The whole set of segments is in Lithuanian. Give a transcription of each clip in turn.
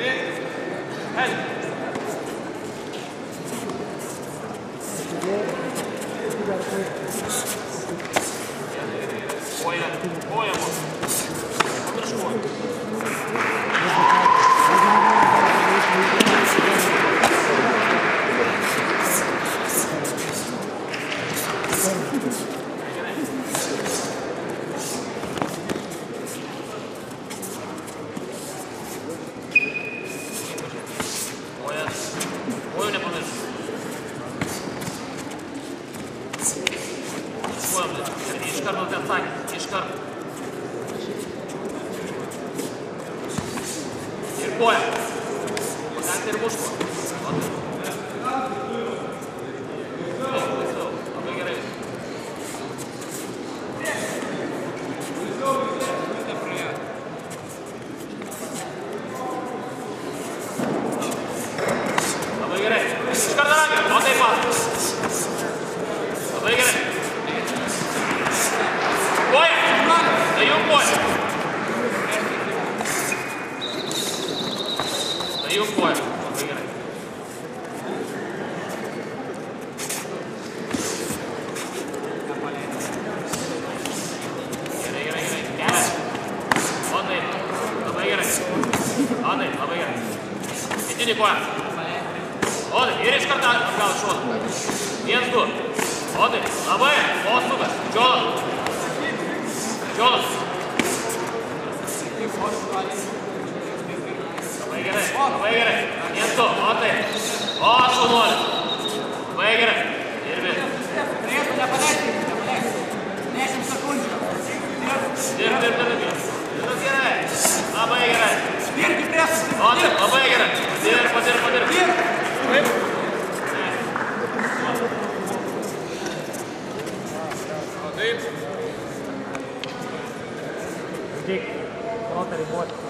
Hey. Ir koja. Pagalite ir muško. Labai gerai. Labai gerai. Iš karto ranką. O taip pat. Labai gerai. Koja. Tai jum koja. Кирилл Коэн. Николай. Вот, веришь, когда отдал шот? Венсгур. Вот, Лавэ, Осуга, Чолов. Чолов. Чолов. Labai gerai. Taip, taip, labai. Gerai. Viens, du. O taip. O, šaunuolis. Labai gerai. Ir vis. Prietų nepaleisti, nepaleisti. 10 sekundžių. Dirb, dirb, dirb, dirb. Viskas gerai. Labai gerai. Spirki presas. O taip, labai gerai. Dirb, padirb, padirb. Dirb. O taip. Jake, protą riboti.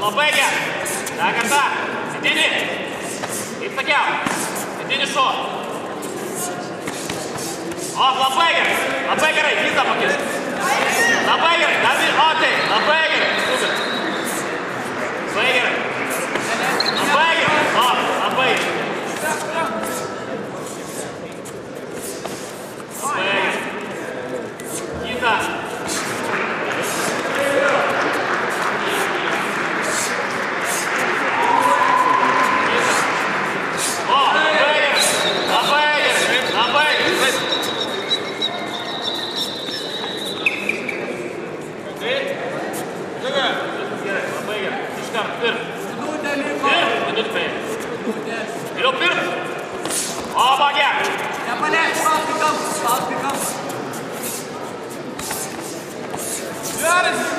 labai gerai. Dar kartą. Sėdini. Kaip sakiau. Sėdini šuo. O, labai gerai. Labai gerai. Kitą pakiš. Labai gerai. Dar vis. O, taip. Labai gerai. Super. Got it!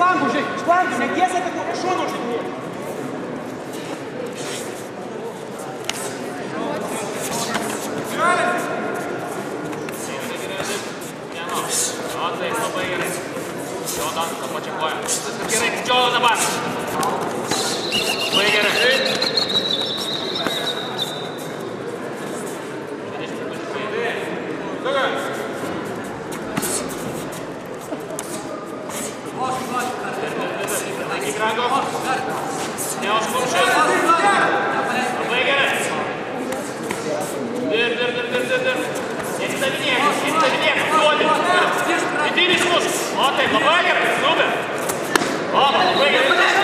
шланг уже, шланг, где с этой Иди не слушай. Вот ты, попали, супер. Оп, выиграл.